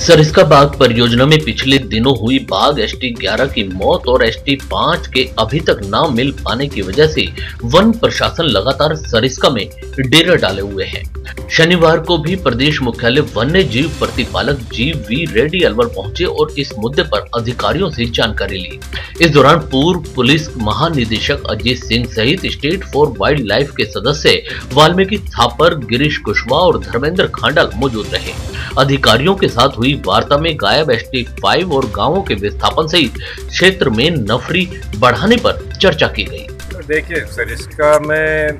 सरिस्का बाग परियोजना में पिछले दिनों हुई बाघ एस टी ग्यारह की मौत और एस टी पाँच के अभी तक न मिल पाने की वजह से वन प्रशासन लगातार सरिस्का में डेरा डाले हुए है। शनिवार को भी प्रदेश मुख्यालय वन्य जीव प्रतिपालक जी वी रेड्डी अलवर पहुँचे और इस मुद्दे पर अधिकारियों से जानकारी ली। इस दौरान पूर्व पुलिस महानिदेशक अजीत सिंह सहित स्टेट फॉर वाइल्ड लाइफ के सदस्य वाल्मीकि थापर, गिरीश कुशवाहा और धर्मेंद्र खांडल मौजूद रहे। अधिकारियों के साथ हुई वार्ता में गायब एस टी और गाँवों के विस्थापन सहित क्षेत्र में नफरी बढ़ाने पर चर्चा की गई। देखिए, सर, इसका में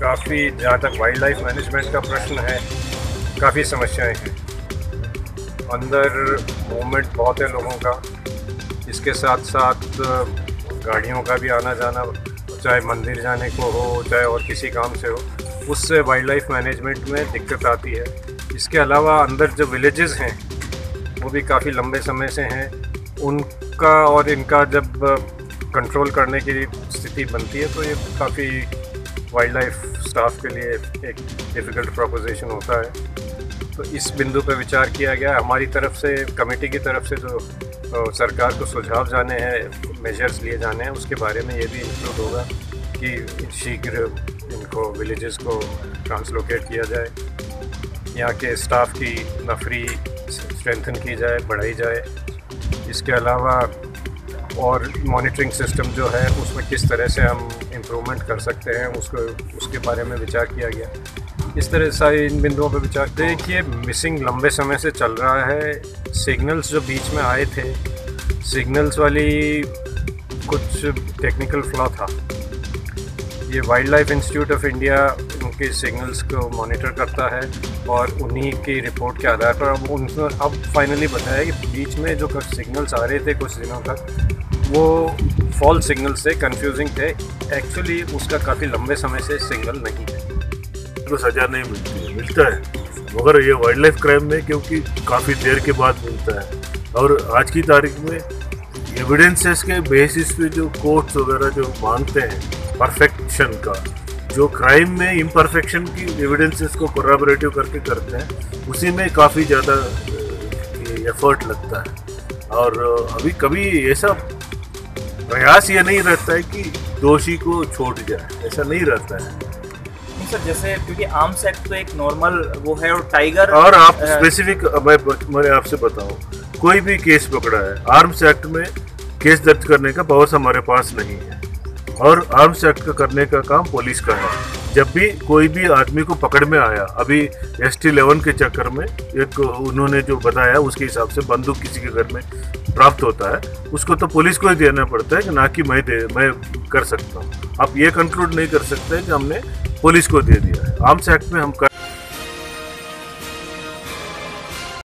काफ़ी जहाँ तक वाइल्ड लाइफ मैनेजमेंट का प्रश्न है, काफ़ी समस्याएँ हैं। अंदर मूवमेंट बहुत है लोगों का। इसके साथ साथ गाड़ियों का भी आना जाना चाहे मंदिर जाने को हो, चाहे और किसी काम से हो, उससे वाइल्ड लाइफ मैनेजमेंट में दिक्कत आती है। इसके अलावा अंदर जो विलेजेस हैं, वो भी काफ़ी लंबे समय से हैं। उनका और इनका जब कंट्रोल करने की स्थिति बनती है तो ये काफ़ी वाइल्ड लाइफ स्टाफ के लिए एक डिफ़िकल्ट प्रोपोजिशन होता है। तो इस बिंदु पर विचार किया गया। हमारी तरफ़ से कमेटी की तरफ़ से जो तो सरकार को सुझाव जाने हैं मेजर्स लिए जाने हैं, उसके बारे में ये भी इंक्लूड होगा कि शीघ्र इनको विलेजेस को ट्रांसलोकेट किया जाए। यहाँ के स्टाफ की नफरी स्ट्रेंथन की जाए, बढ़ाई जाए। इसके अलावा और मॉनिटरिंग सिस्टम जो है, उसमें किस तरह से हम इम्प्रूवमेंट कर सकते हैं, उसको, उसके बारे में विचार किया गया। इस तरह सारे इन बिंदुओं पर विचार देखिए मिसिंग लंबे समय से चल रहा है। सिग्नल्स जो बीच में आए थे सिग्नल्स वाली कुछ टेक्निकल फ्लॉ था। ये wildlife institute of India उनके सिग्नल्स को मॉनिटर करता है और उन्हीं की रिपोर्ट के आधार पर अब उन्होंने अब फाइनली बताया कि बीच में जो सिग्नल्स आ रहे थे कुछ दिनों तक, वो फॉल सिग्नल से कंफ्यूजिंग थे। एक्चुअली उसका काफ़ी लंबे समय से सिग्नल नहीं है। तो सज़ा नहीं मिलती है, मिलता है। मगर ये वाइल्ड लाइफ क्राइम में क्योंकि काफ़ी देर के बाद मिलता है। और आज की तारीख में एविडेंसेस के बेसिस पे जो कोर्ट्स वगैरह जो मांगते हैं परफेक्शन का। जो क्राइम में इम्परफेक्शन की एविडेंसेस को कोराबरेटिव करके करते हैं उसी में काफ़ी ज़्यादा एफर्ट लगता है। और अभी कभी ऐसा प्रयास ये नहीं रहता है कि दोषी को छोड़ जाए ऐसा नहीं रहता है। सर जैसे क्योंकि आर्म्स एक्ट तो एक नॉर्मल वो है और टाइगर और आप स्पेसिफिक मैं मैं आपसे बताऊँ कोई भी केस पकड़ा है आर्म्स एक्ट में केस दर्ज करने का पावर्स हमारे पास नहीं है। और आर्म्स एक्ट करने का काम पुलिस का है। जब भी कोई भी आदमी को पकड़ में आया, अभी एस टी इलेवन के चक्कर में एक उन्होंने जो बताया, उसके हिसाब से बंदूक किसी के घर में प्राप्त होता है, उसको तो पुलिस को ही देना पड़ता है कि ना कि मैं दे, मैं कर सकता हूँ। आप ये कंक्लूड नहीं कर सकते कि हमने पुलिस को दे दिया है। आर्म्स एक्ट में हम कर